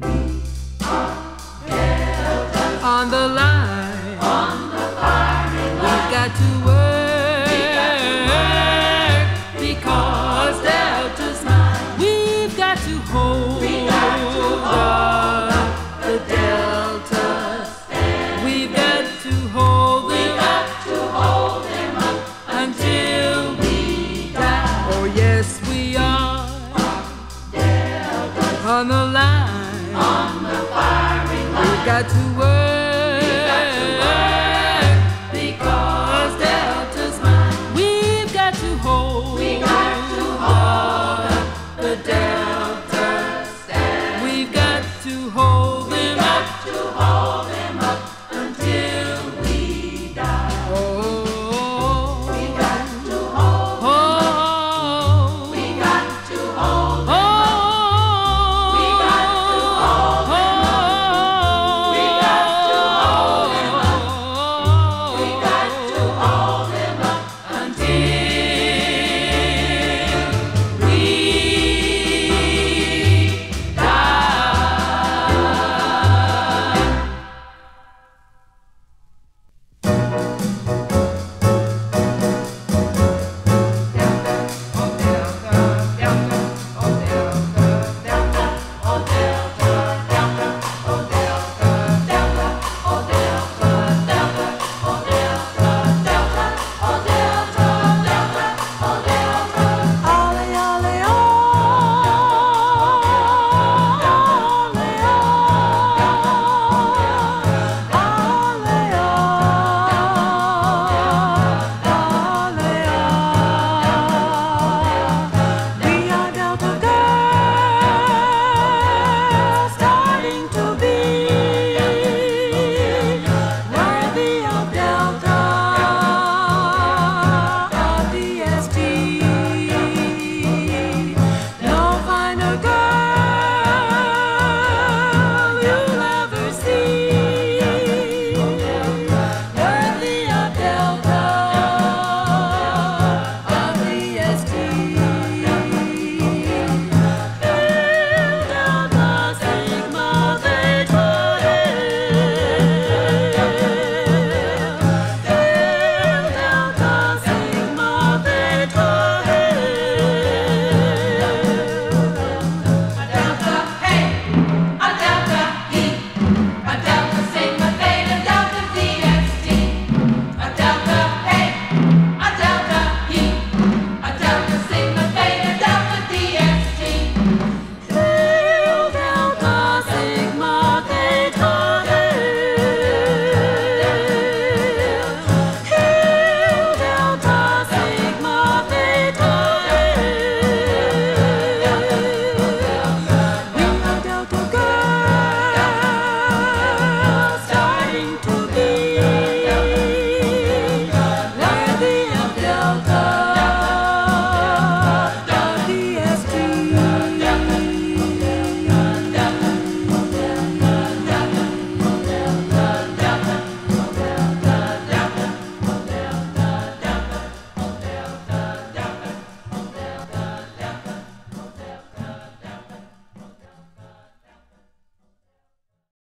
On the line, we've got to work because Delta's mine. We've got to hold up the Deltas. We've got to hold them up until we die. Oh yes, we are on the line. We've got to work